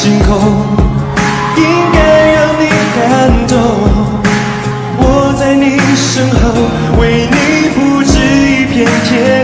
星空应该让你感动。我在你身后为你布置一片天。